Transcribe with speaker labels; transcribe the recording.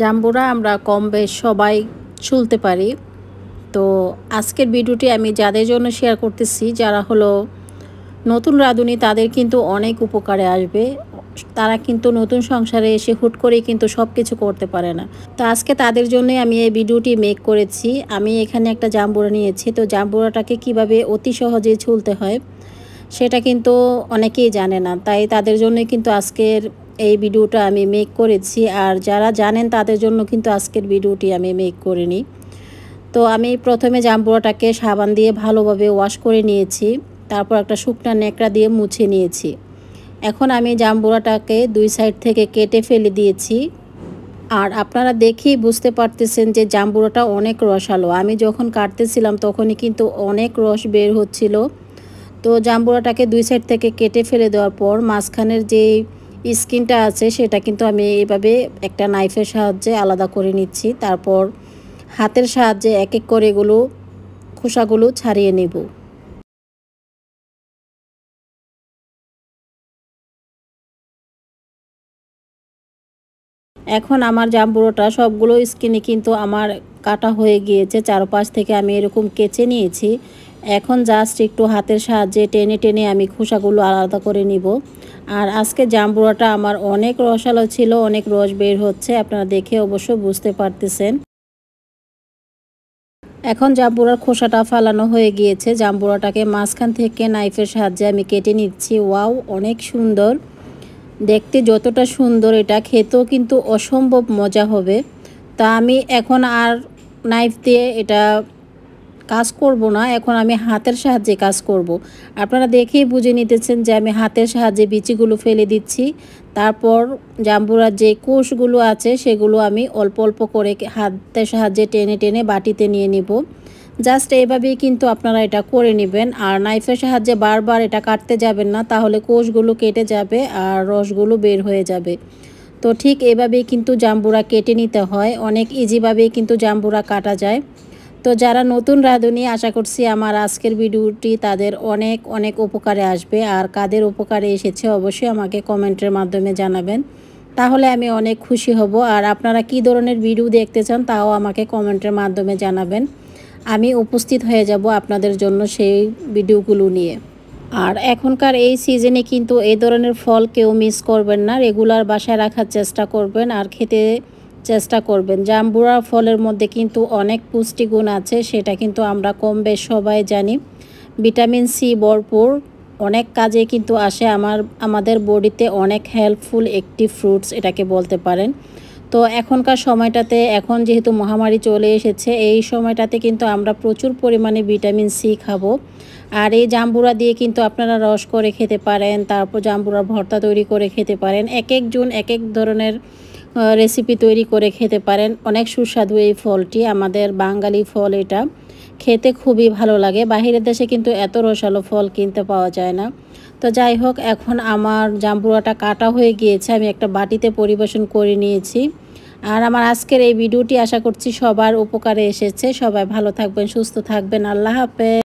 Speaker 1: জাম্বুরা আমরা কম বেশ সবাই চুলতে পারি। তো আজকের ভিডিওটি আমি যাদের জন্য শেয়ার করতেছি, যারা হলো নতুন রাঁধুনি, তাদের কিন্তু অনেক উপকারে আসবে। তারা কিন্তু নতুন সংসারে এসে হুট করেই কিন্তু সব কিছু করতে পারে না। তো আজকে তাদের জন্যই আমি এই ভিডিওটি মেক করেছি। আমি এখানে একটা জাম্বুরা নিয়েছি। তো জাম্বুরাটাকে কীভাবে অতি সহজে ছুলতে হয়, সেটা কিন্তু অনেকেই জানে না। তাই তাদের জন্যই কিন্তু আজকের এই ভিডিওটা আমি মেক করেছি। আর যারা জানেন তাদের জন্য কিন্তু আজকের ভিডিওটি আমি মেক করিনি। তো আমি প্রথমে জাম্বুরাটাকে সাবান দিয়ে ভালোভাবে ওয়াশ করে নিয়েছি। তারপর একটা শুকনা নেকড়া দিয়ে মুছে নিয়েছি। এখন আমি জাম্বুরাটাকে দুই সাইড থেকে কেটে ফেলে দিয়েছি। আর আপনারা দেখেই বুঝতে পারতেছেন যে জাম্বুরাটা অনেক রসালো। আমি যখন কাটতেছিলাম তখনই কিন্তু অনেক রস বের হচ্ছিল। তো জাম্বুরাটাকে দুই সাইড থেকে কেটে ফেলে দেওয়ার পর মাঝখানের যে স্কিনটা আছে, সেটা কিন্তু আমি এইভাবে একটা নাইফের সাহায্যে আলাদা করে নিচ্ছি। তারপর হাতের সাহায্যে এক এক করে এগুলো, খোসাগুলো ছাড়িয়ে নেব। এখন আমার জাম্বুরোটা সবগুলো স্কিনে কিন্তু আমার কাটা হয়ে গিয়েছে। চারপাশ থেকে আমি এরকম কেচে নিয়েছি। এখন জাস্ট একটু হাতের সাহায্যে টেনে টেনে আমি খোসাগুলো আলাদা করে নিব। আর আজকে জাম্বুরাটা আমার অনেক রসালো ছিল, অনেক রস বের হচ্ছে, আপনারা দেখে অবশ্য বুঝতে পারতেছেন। এখন জাম্বুরার খোসাটা ফালানো হয়ে গিয়েছে। জাম্বুরাটাকে মাঝখান থেকে নাইফের সাহায্যে আমি কেটে নিচ্ছি। ওয়াও, অনেক সুন্দর। দেখতে যতটা সুন্দর এটা, খেতেও কিন্তু অসম্ভব মজা হবে। তা আমি এখন আর নাইফ দিয়ে এটা কাজ করব না, এখন আমি হাতের সাহায্যে কাজ করব। আপনারা দেখেই বুঝে নিতেছেন যে আমি হাতের সাহায্যে বিচিগুলো ফেলে দিচ্ছি। তারপর জাম্বুরার যে কোষগুলো আছে, সেগুলো আমি অল্প অল্প করে হাতের সাহায্যে টেনে টেনে বাটিতে নিয়ে নিব। জাস্ট এইভাবেই কিন্তু আপনারা এটা করে নেবেন। আর নাইফের সাহায্যে বারবার এটা কাটতে যাবেন না, তাহলে কোষগুলো কেটে যাবে আর রসগুলো বের হয়ে যাবে। তো ঠিক এভাবেই কিন্তু জাম্বুরা কেটে নিতে হয়। অনেক ইজিভাবেই কিন্তু জাম্বুরা কাটা যায়। তো যারা নতুন রাঁধুনি, আশা করছি আমার আজকের ভিডিওটি তাদের অনেক অনেক উপকারে আসবে। আর কাদের উপকারে এসেছে অবশ্যই আমাকে কমেন্টের মাধ্যমে জানাবেন। তাহলে আমি অনেক খুশি হব। আর আপনারা কি ধরনের ভিডিও দেখতে চান, তাও আমাকে কমেন্টের মাধ্যমে জানাবেন। আমি উপস্থিত হয়ে যাব আপনাদের জন্য সেই ভিডিওগুলো নিয়ে। আর এখনকার এই সিজনে কিন্তু এই ধরনের ফল কেউ মিস করবেন না। রেগুলার বাসায় রাখার চেষ্টা করবেন। আর খেতে চেষ্টা করবেন। জাম্বুরা ফলের মধ্যে কিন্তু অনেক পুষ্টিগুণ আছে, সেটা কিন্তু আমরা কম বেশ সবাই জানি। ভিটামিন সি ভরপুর, অনেক কাজে কিন্তু আসে। আমার, আমাদের বডিতে অনেক হেল্পফুল একটি ফ্রুটস এটাকে বলতে পারেন। তো এখনকার সময়টাতে, এখন যেহেতু মহামারী চলে এসেছে, এই সময়টাতে কিন্তু আমরা প্রচুর পরিমাণে ভিটামিন সি খাব। আর এই জাম্বুরা দিয়ে কিন্তু আপনারা রস করে খেতে পারেন, তারপর জাম্বুরার ভর্তা তৈরি করে খেতে পারেন। এক একজন এক এক ধরনের রেসিপি তৈরি করে খেতে পারেন। অনেক সুস্বাদু এই ফলটি। আমাদের বাঙালি ফল এটা। খেতে খুবই ভালো লাগে। বাহিরের দেশে কিন্তু এত রসালো ফল কিনতে পাওয়া যায় না। তো যাই হোক, এখন আমার জাম্বুরাটা কাটা হয়ে গিয়েছে। আমি একটা বাটিতে পরিবেশন করে নিয়েছি। আর আমার আজকের এই ভিডিওটি আশা করছি সবার উপকারে এসেছে। সবাই ভালো থাকবেন, সুস্থ থাকবেন। আল্লাহ হাফেজ।